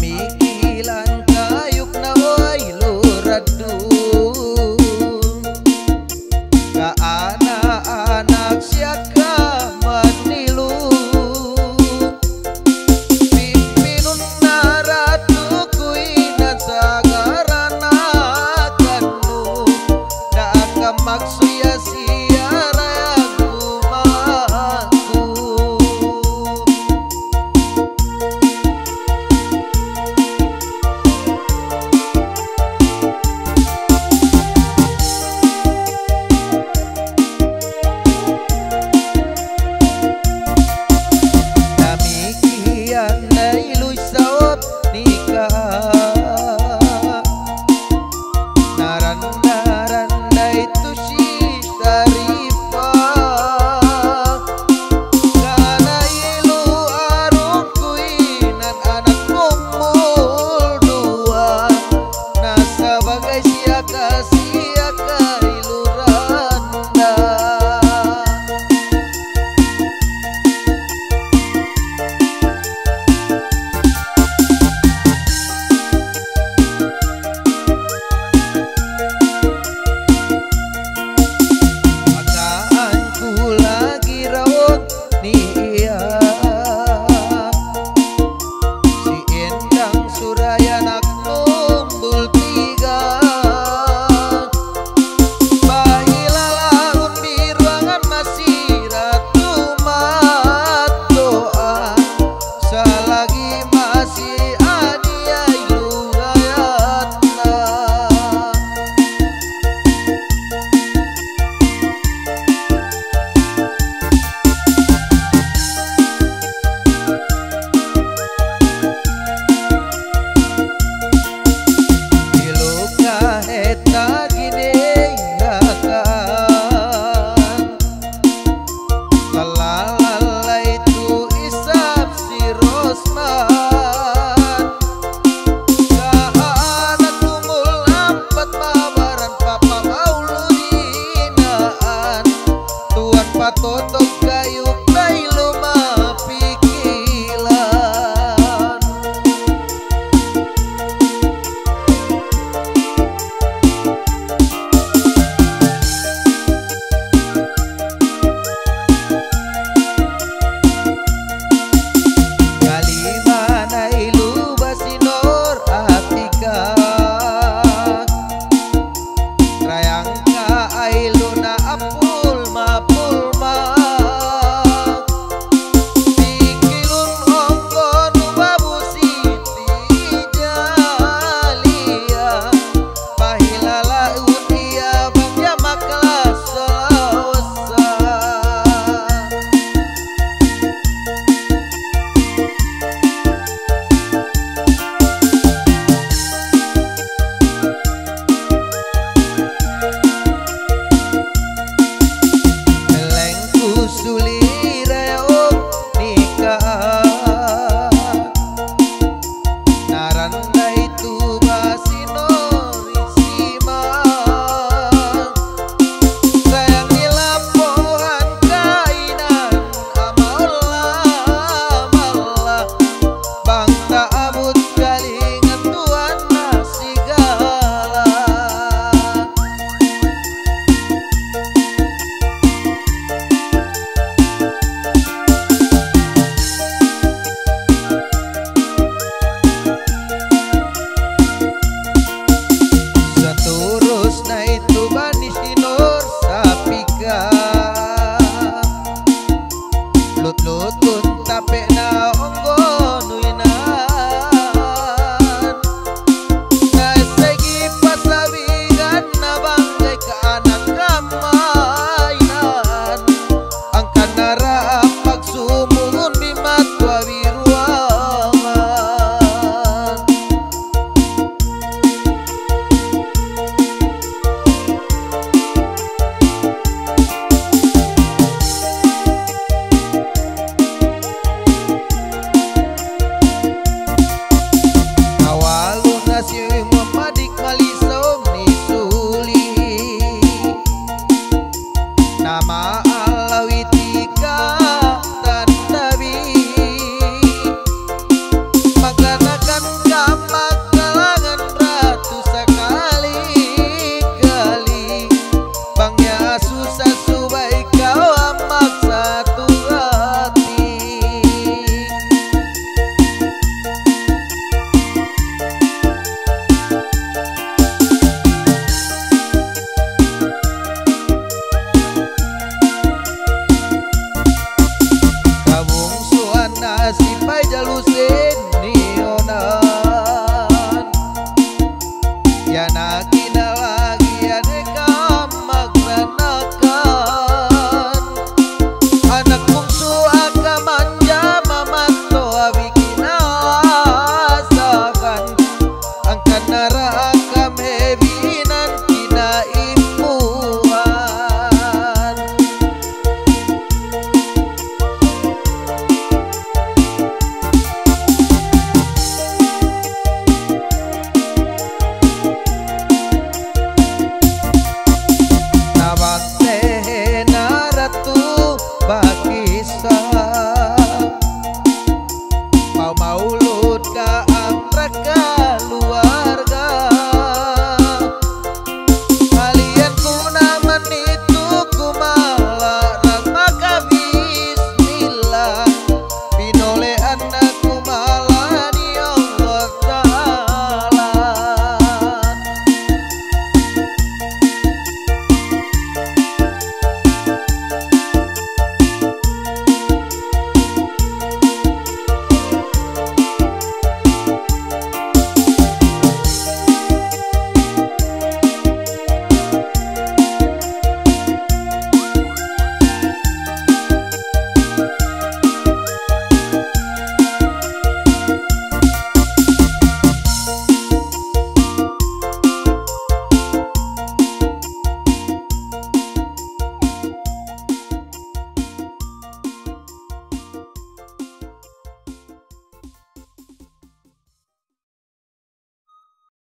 me. ยานัก